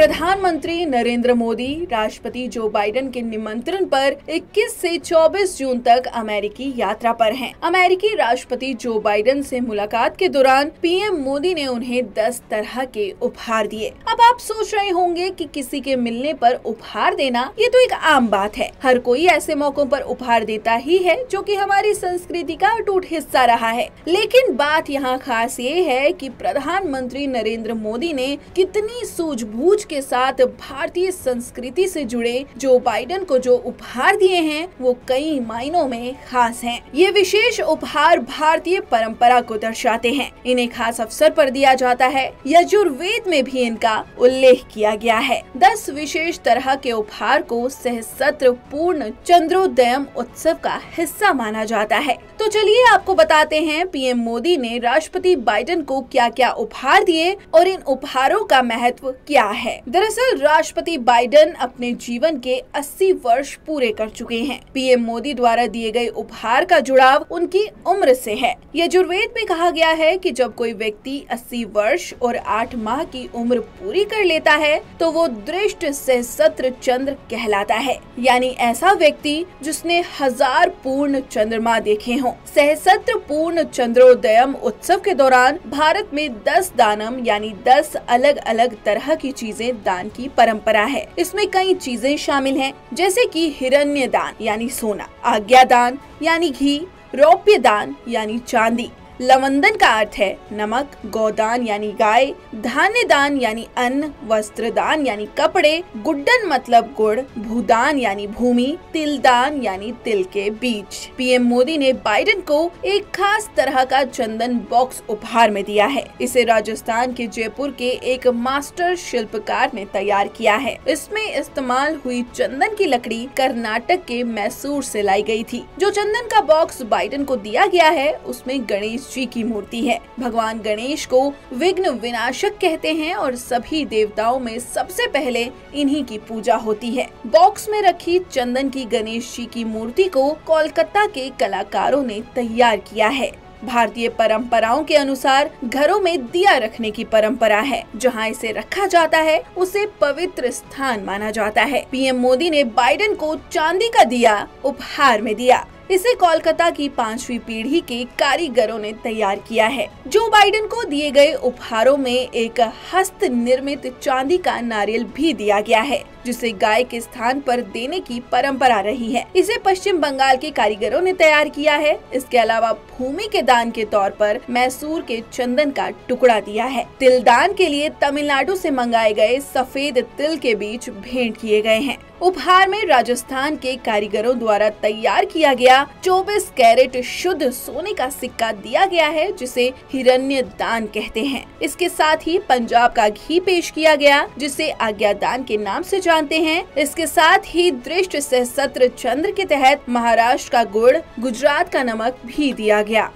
प्रधानमंत्री नरेंद्र मोदी, राष्ट्रपति Joe Biden के निमंत्रण पर 21 से 24 जून तक अमेरिकी यात्रा पर हैं। अमेरिकी राष्ट्रपति जो बाइडेन से मुलाकात के दौरान पीएम मोदी ने उन्हें 10 तरह के उपहार दिए। अब आप सोच रहे होंगे कि किसी के मिलने पर उपहार देना, ये तो एक आम बात है। हर कोई ऐसे मौकों पर उपहार देता ही है, जो कि हमारी संस्कृति का अटूट हिस्सा रहा है। लेकिन बात यहाँ खास ये है कि प्रधानमंत्री नरेंद्र मोदी ने कितनी सूझबूझ के साथ भारतीय संस्कृति से जुड़े जो बाइडन को जो उपहार दिए हैं, वो कई मायनों में खास हैं। ये विशेष उपहार भारतीय परंपरा को दर्शाते हैं। इन्हें खास अवसर पर दिया जाता है। यजुर्वेद में भी इनका उल्लेख किया गया है। दस विशेष तरह के उपहार को सहस्त्र पूर्ण चंद्रोदयम उत्सव का हिस्सा माना जाता है। तो चलिए आपको बताते हैं, पीएम मोदी ने राष्ट्रपति बाइडन को क्या क्या उपहार दिए और इन उपहारों का महत्व क्या है। दरअसल, राष्ट्रपति बाइडेन अपने जीवन के 80 वर्ष पूरे कर चुके हैं। पीएम मोदी द्वारा दिए गए उपहार का जुड़ाव उनकी उम्र से है। यजुर्वेद में कहा गया है कि जब कोई व्यक्ति 80 वर्ष और 8 माह की उम्र पूरी कर लेता है तो वो दृष्ट सहस्त्र चंद्र कहलाता है। यानी ऐसा व्यक्ति जिसने हज़ार पूर्ण चंद्रमा देखे हों। सहस्त्र पूर्ण चंद्रोदयम उत्सव के दौरान भारत में 10 दानम, यानी 10 अलग अलग तरह की चीज़ें दान की परंपरा है। इसमें कई चीज़ें शामिल हैं, जैसे कि हिरण्य दान, यानी सोना आज्ञा दान यानी घी, रौप्य दान, यानी चांदी। लवंदन का अर्थ है नमक, गोदान यानी गाय धान्य दान यानी अन्न वस्त्र दान यानी कपड़े, गुड्डन मतलब गुड़, भूदान यानी भूमि तिल दान यानी तिल के बीज। पीएम मोदी ने बाइडेन को एक खास तरह का चंदन बॉक्स उपहार में दिया है। इसे राजस्थान के जयपुर के एक मास्टर शिल्पकार ने तैयार किया है। इसमें इस्तेमाल हुई चंदन की लकड़ी कर्नाटक के मैसूर से लाई गई थी। जो चंदन का बॉक्स बाइडेन को दिया गया है, उसमें गणेश जी की मूर्ति है। भगवान गणेश को विघ्न विनाशक कहते हैं और सभी देवताओं में सबसे पहले इन्हीं की पूजा होती है। बॉक्स में रखी चंदन की गणेश जी की मूर्ति को कोलकाता के कलाकारों ने तैयार किया है। भारतीय परंपराओं के अनुसार घरों में दिया रखने की परंपरा है। जहाँ इसे रखा जाता है, उसे पवित्र स्थान माना जाता है। पीएम मोदी ने बाइडेन को चांदी का दिया, उपहार में दिया। इसे कोलकाता की पांचवी पीढ़ी के कारीगरों ने तैयार किया है, जो बाइडेन को दिए गए उपहारों में एक हस्त निर्मित चांदी का नारियल भी दिया गया है, जिसे गाय के स्थान पर देने की परंपरा रही है। इसे पश्चिम बंगाल के कारीगरों ने तैयार किया है। इसके अलावा भूमि के दान के तौर पर मैसूर के चंदन का टुकड़ा दिया है। तिल दान के लिए तमिलनाडु से मंगाए गए सफ़ेद तिल के बीच भेंट किए गए हैं। उपहार में राजस्थान के कारीगरों द्वारा तैयार किया गया 24 कैरेट शुद्ध सोने का सिक्का दिया गया है, जिसे हिरण्य दान कहते हैं। इसके साथ ही पंजाब का घी पेश किया गया, जिसे आज्ञा दान के नाम से जानते हैं। इसके साथ ही दृष्ट सहस्त्र चंद्र के तहत महाराष्ट्र का गुड़, गुजरात का नमक भी दिया गया।